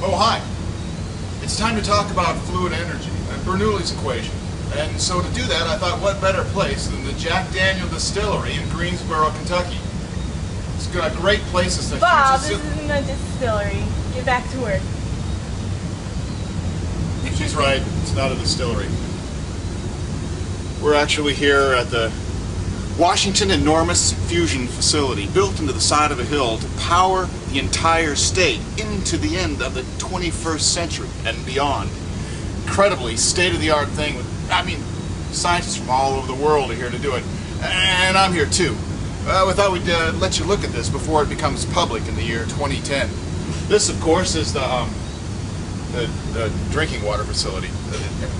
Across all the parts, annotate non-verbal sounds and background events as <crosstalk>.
Oh, it's time to talk about fluid energy, and Bernoulli's equation. And so to do that, I thought what better place than the Jack Daniel Distillery in Greensboro, Kentucky. It's got great places. to Bob, this isn't a distillery. Get back to work. She's right. It's not a distillery. We're actually here at the Washington Enormous Fusion Facility, built into the side of a hill to power the entire state into the end of the 21st century and beyond. Incredibly state-of-the-art thing. I mean, scientists from all over the world are here to do it. And I'm here too. Uh, we thought we'd uh, let you look at this before it becomes public in the year 2010. This, of course, is the um, the, the drinking water facility.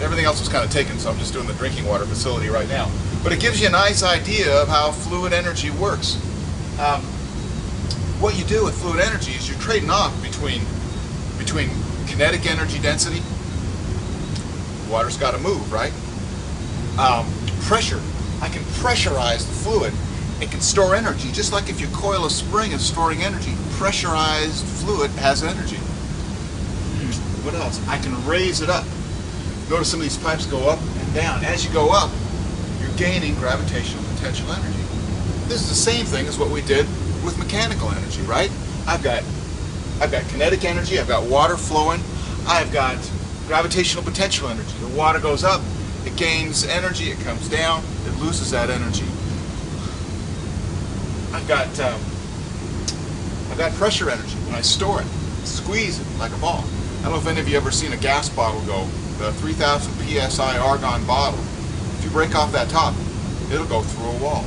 Everything else was kind of taken, so I'm just doing the drinking water facility right now. But it gives you a nice idea of how fluid energy works. Um, what you do with fluid energy is you're trading off between between kinetic energy density. Water's got to move, right? Um, pressure. I can pressurize the fluid. It can store energy, just like if you coil a spring of storing energy. Pressurized fluid has energy. What else? I can raise it up. Notice some of these pipes go up and down. As you go up, gaining gravitational potential energy. This is the same thing as what we did with mechanical energy, right? I've got I've got kinetic energy, I've got water flowing, I've got gravitational potential energy. The water goes up, it gains energy, it comes down, it loses that energy. I've got um, I've got pressure energy when I store it, squeeze it like a ball. I don't know if any of you ever seen a gas bottle go, the 3000 psi argon bottle. You break off that top, it'll go through a wall.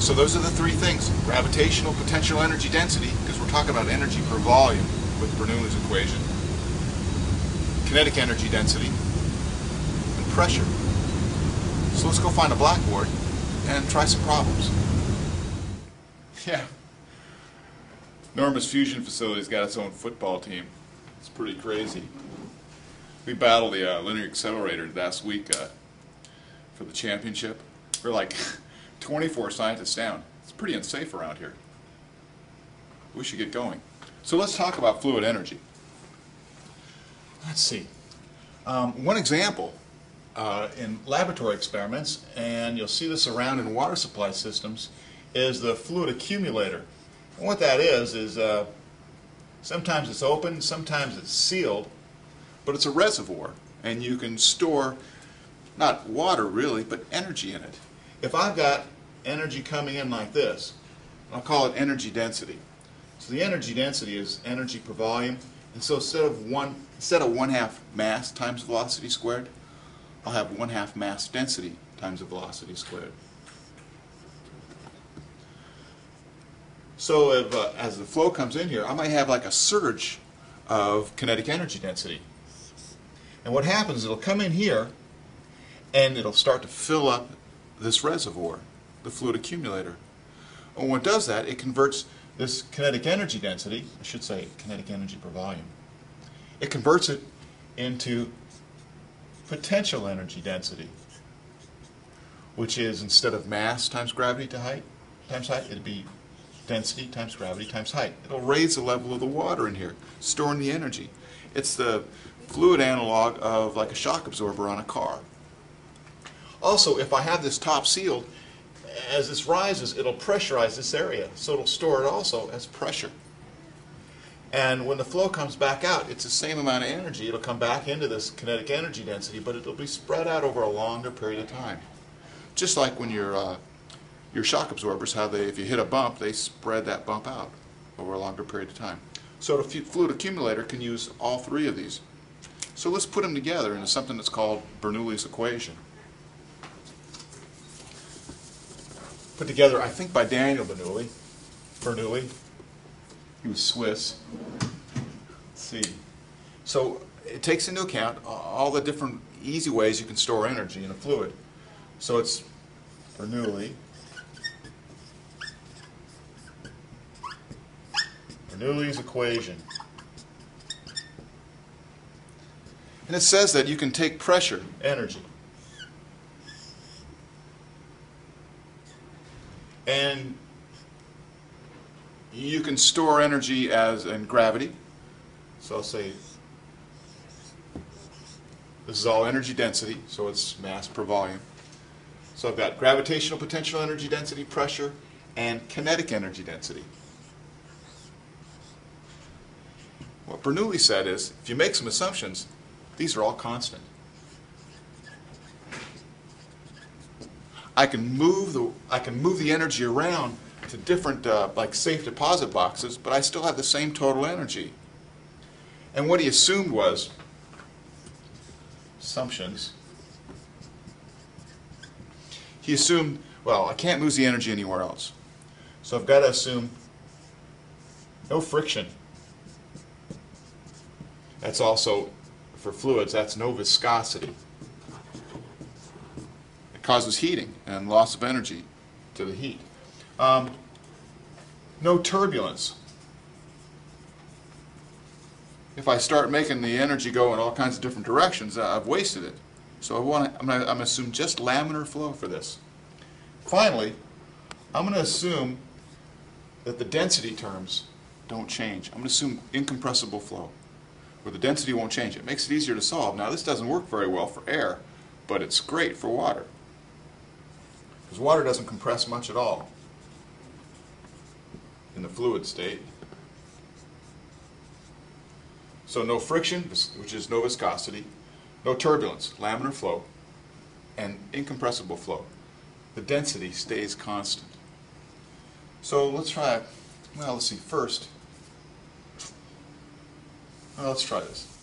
So those are the three things. Gravitational potential energy density, because we're talking about energy per volume with Bernoulli's equation. Kinetic energy density, and pressure. So let's go find a blackboard and try some problems. Yeah. Norma's Fusion Facility's got its own football team. It's pretty crazy. We battled the uh, linear accelerator last week uh, for the championship. We're like <laughs> 24 scientists down. It's pretty unsafe around here. We should get going. So let's talk about fluid energy. Let's see. Um, one example uh, in laboratory experiments, and you'll see this around in water supply systems, is the fluid accumulator. And what that is, is uh, sometimes it's open, sometimes it's sealed, but it's a reservoir, and you can store not water really, but energy in it. If I've got energy coming in like this, I'll call it energy density. So the energy density is energy per volume, and so instead of one instead of one half mass times velocity squared, I'll have one half mass density times the velocity squared. So if, uh, as the flow comes in here, I might have like a surge of kinetic energy density. And what happens, it'll come in here, and it'll start to fill up this reservoir, the fluid accumulator. And when it does that, it converts this kinetic energy density, I should say kinetic energy per volume, it converts it into potential energy density, which is instead of mass times gravity to height times height, it'd be density times gravity times height. It'll raise the level of the water in here, storing the energy. It's the fluid analog of like a shock absorber on a car. Also, if I have this top sealed, as this rises, it'll pressurize this area, so it'll store it also as pressure. And when the flow comes back out, it's the same amount of energy. It'll come back into this kinetic energy density, but it'll be spread out over a longer period of time. Just like when your uh, your shock absorbers, how they, if you hit a bump, they spread that bump out over a longer period of time. So a fluid accumulator can use all three of these. So let's put them together into something that's called Bernoulli's equation. Put together, I think, by Daniel Bernoulli. Bernoulli. He was Swiss. Let's see. So it takes into account all the different easy ways you can store energy in a fluid. So it's Bernoulli. Bernoulli's equation. And it says that you can take pressure, energy, and you can store energy as in gravity. So I'll say This is all energy density, so it's mass per volume. So I've got gravitational potential energy density, pressure, and kinetic energy density. What Bernoulli said is, if you make some assumptions, these are all constant. I can move the I can move the energy around to different uh, like safe deposit boxes, but I still have the same total energy. And what he assumed was assumptions. He assumed, well, I can't lose the energy anywhere else. So I've got to assume no friction. That's also, for fluids, that's no viscosity. Causes heating and loss of energy to the heat. Um, no turbulence. If I start making the energy go in all kinds of different directions, I've wasted it. So I want I'm going to assume just laminar flow for this. Finally, I'm going to assume that the density terms don't change. I'm going to assume incompressible flow, where the density won't change. It makes it easier to solve. Now, this doesn't work very well for air, but it's great for water. Because water doesn't compress much at all in the fluid state. So no friction, which is no viscosity, no turbulence, laminar flow, and incompressible flow. The density stays constant. So let's try, well, let's see, first, well, let's try this.